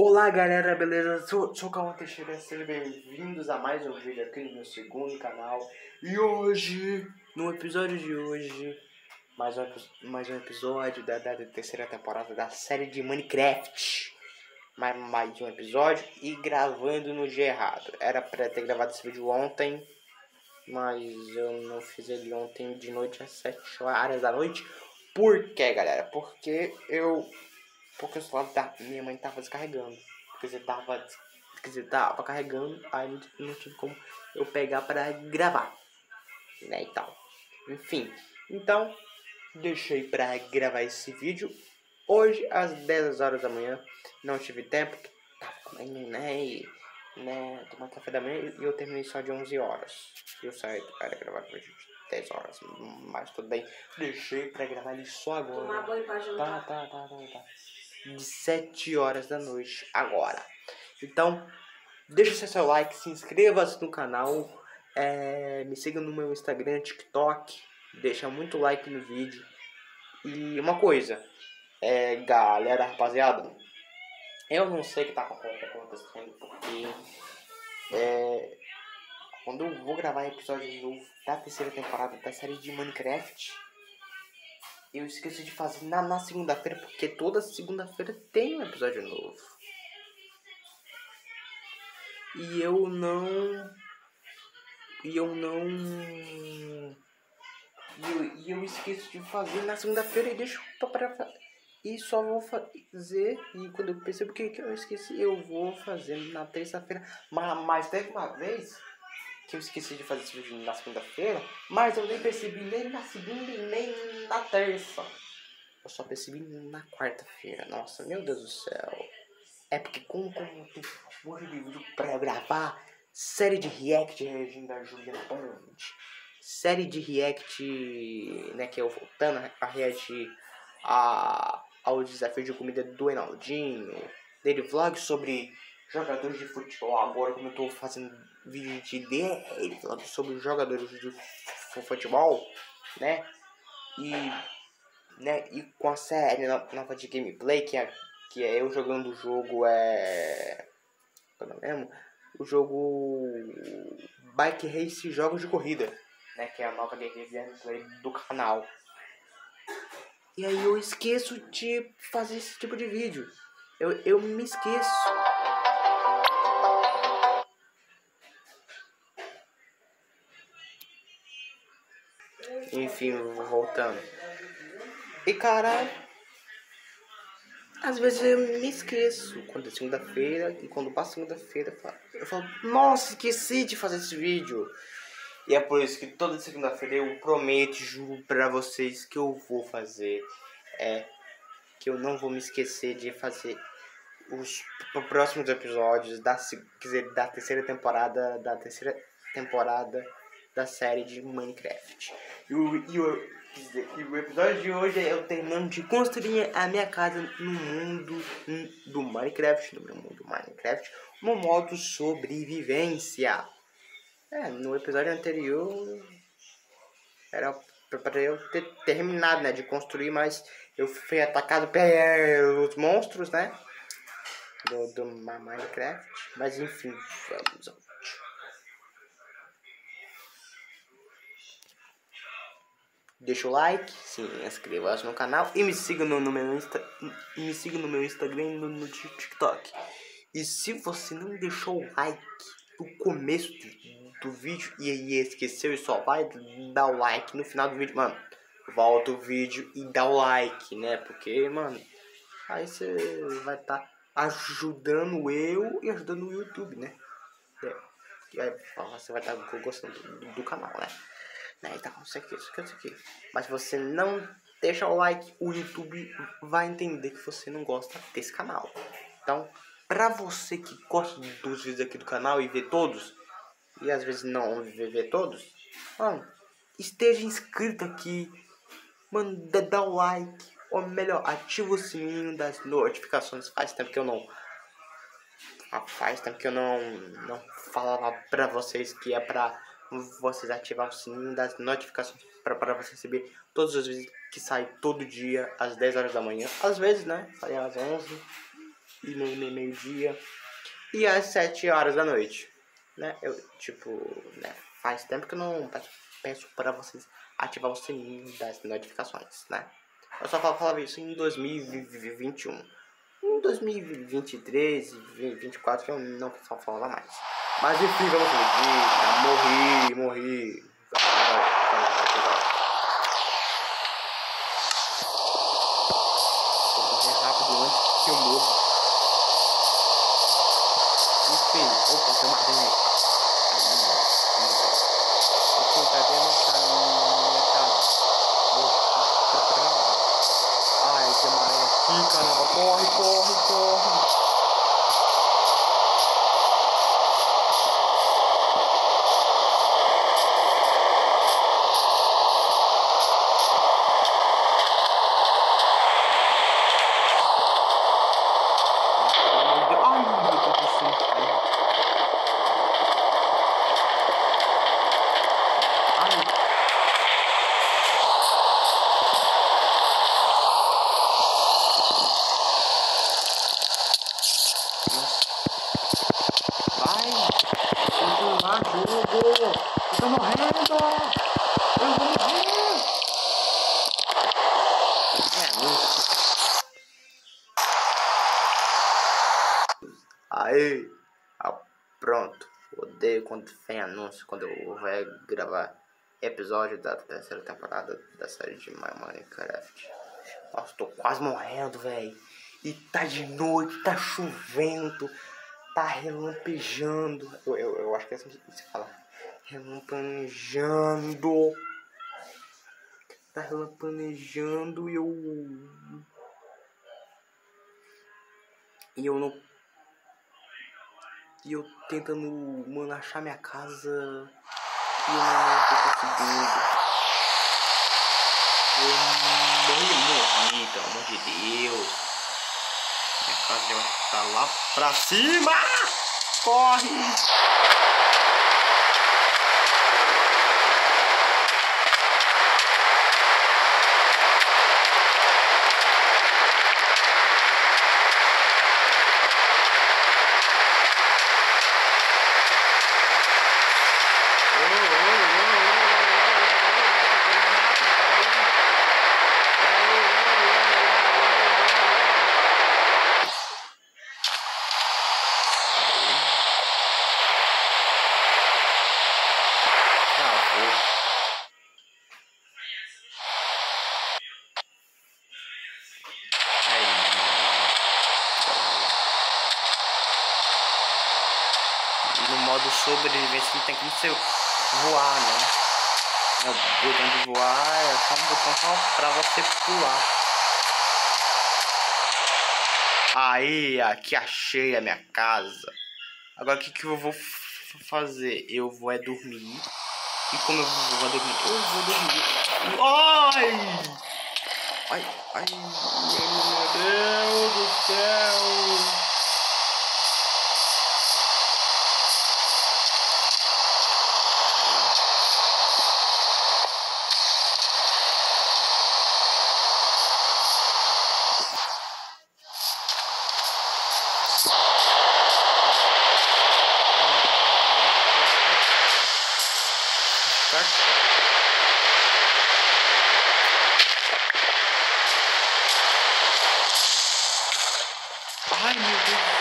Olá galera, beleza? Sou, sou Calma Teixeira, sejam bem-vindos a mais um vídeo aqui no meu segundo canal E hoje, no episódio de hoje, mais um, mais um episódio da, da, terceira temporada da série de Minecraft mais, mais um episódio e gravando no dia errado Era pra ter gravado esse vídeo ontem, mas eu não fiz ele ontem de noite às 7 horas da noite Por quê galera? Porque eu porque o celular da minha mãe tava descarregando. Quer dizer, tava, quer dizer, tava carregando, aí não, não tive como eu pegar para gravar. Né, e tal. Enfim, então, deixei para gravar esse vídeo hoje às 10 horas da manhã. Não tive tempo, tava comendo, né, e, né, tomar café da manhã e eu terminei só de 11 horas. Eu saí para gravar o vídeo de 10 horas, mas tudo bem. Deixei para gravar ele só agora. Tomar banho pra jantar. Tá, tá, tá, tá, tá de 7 horas da noite agora. Então, deixa seu like, se inscreva-se no canal, é, me siga no meu Instagram, TikTok, deixa muito like no vídeo. E uma coisa, é, galera, rapaziada, eu não sei o que tá acontecendo porque é, quando eu vou gravar episódio novo da terceira temporada da série de Minecraft eu esqueci de fazer na, na segunda-feira, porque toda segunda-feira tem um episódio novo. E eu não. E eu não. E eu, e eu esqueço de fazer na segunda-feira e deixo para e só vou fazer e quando eu percebo que, que eu esqueci eu vou fazer na terça-feira mas, mas teve uma vez que eu esqueci de fazer esse vídeo na segunda-feira, mas eu nem percebi nem na segunda e nem na terça. Eu só percebi na quarta-feira. Nossa, meu Deus do céu. É porque como, como tem um monte de vídeo pra gravar, série de react da Juliana Bond, série de react, né, que eu voltando a react a, ao desafio de comida do Enaldinho, dele vlog sobre jogadores de futebol. Agora, como eu tô fazendo vídeo de DR falando sobre jogadores de futebol, né? E, né? e com a série nova de gameplay, que é, que é eu jogando o jogo, é. Como é mesmo? O jogo Bike Race Jogos de Corrida, né? Que é a nova gameplay do canal. E aí eu esqueço de fazer esse tipo de vídeo. Eu, eu me esqueço. Enfim, voltando. E cara, às vezes eu me esqueço quando é segunda-feira e quando passa segunda-feira eu falo, nossa, esqueci de fazer esse vídeo. E é por isso que toda segunda-feira eu prometo, juro pra vocês que eu vou fazer. É que eu não vou me esquecer de fazer os próximos episódios da, dizer, da terceira temporada da terceira temporada da série de Minecraft. E o, e o, e o episódio de hoje é eu terminando de construir a minha casa no mundo do Minecraft, no meu mundo Minecraft, no modo sobrevivência. É, no episódio anterior era para eu ter terminado, né, de construir, mas eu fui atacado pelos monstros, né, do, do Minecraft. Mas enfim, vamos ao Deixa o like, se inscreva no canal e me siga no, no meu Insta, me siga no meu Instagram e no, no TikTok. E se você não deixou o like no começo do, do vídeo e esqueceu e só vai dar o like no final do vídeo, mano, volta o vídeo e dá o like, né? Porque, mano, aí você vai estar tá ajudando eu e ajudando o YouTube, né? É. E aí você vai estar tá gostando do, do canal, né? Né? Então, isso aqui, isso aqui, isso aqui. Mas se você não deixa o like, o YouTube vai entender que você não gosta desse canal. Então, pra você que gosta dos vídeos aqui do canal e vê todos, e às vezes não vê, vê todos, mano, esteja inscrito aqui, mano, dá o like, ou melhor, ativa o sininho das notificações. Faz tempo que eu não. Faz tempo que eu não, não falava pra vocês que é pra vocês ativar o sininho das notificações para você receber todos os vídeos que saem todo dia às 10 horas da manhã. Às vezes, né? Sai às 11. e no meio-dia e às 7 horas da noite. Né? Eu, tipo, né? Faz tempo que eu não peço, para vocês ativar o sininho das notificações, né? Eu só falava isso em 2021. Em 2023 e 2024 eu não só falava mais. Mas enfim, vamos ver. Morri, morri. Vou correr rápido antes que eu morra. Enfim, opa, tem uma aranha aí. Vou tentar dentro da minha casa. Vou procurar. Ai, tem uma aranha aqui, caramba. Corre, corre, corre. Ai, meu Deus do céu. Ai. Vai! Continuar jogo! Eu tô morrendo! Eu vou morrer! É, isso. Aí, ah, pronto. Odeio quando tem anúncio, quando eu vou gravar episódio da terceira temporada da série de Minecraft. Nossa, tô quase morrendo, velho. E tá de noite, tá chovendo, tá relampejando. Eu, eu, eu acho que é assim que se fala. Relampejando. Tá relampejando e eu. E eu não e eu tentando, mano, achar minha casa. E eu não tô conseguindo. Eu morri, pelo amor de Deus. Minha casa já vai estar lá pra cima! Corre! Travou. Aí. E no modo sobrevivência não tem como você voar, né? O botão de voar é só um botão só pra você pular. Aí, aqui achei a minha casa. Agora o que, que eu vou fazer? Eu vou é dormir. E como eu vou dormir? Eu vou dormir. Ai! Ai, ai, meu Deus do céu! Ai, meu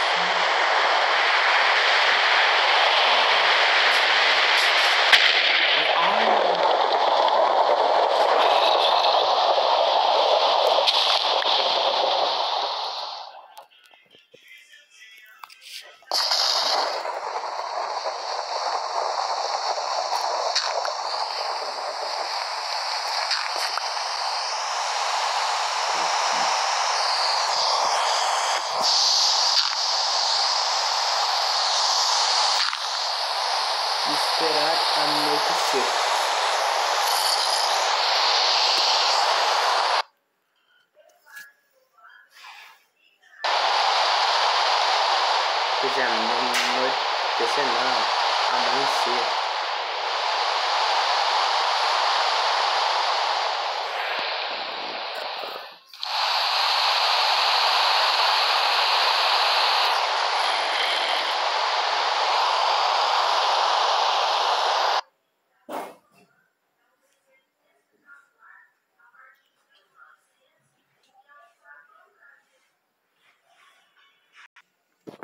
encenando, amanhecer.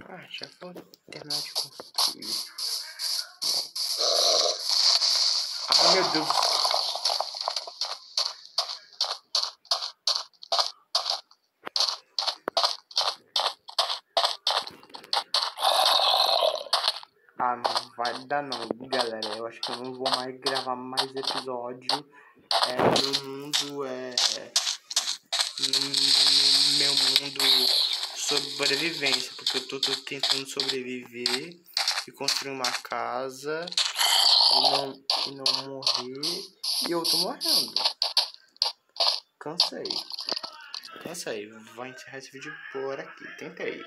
Ah, já foi. Meu Deus. Ah, não vai dar não, galera. Eu acho que eu não vou mais gravar mais episódio é, no mundo é no, meu mundo sobrevivência, porque eu tô, tô, tentando sobreviver e construir uma casa e não, e não morrer e eu tô morrendo. Cansei. Cansei. Vou encerrar esse vídeo por aqui. Tentei.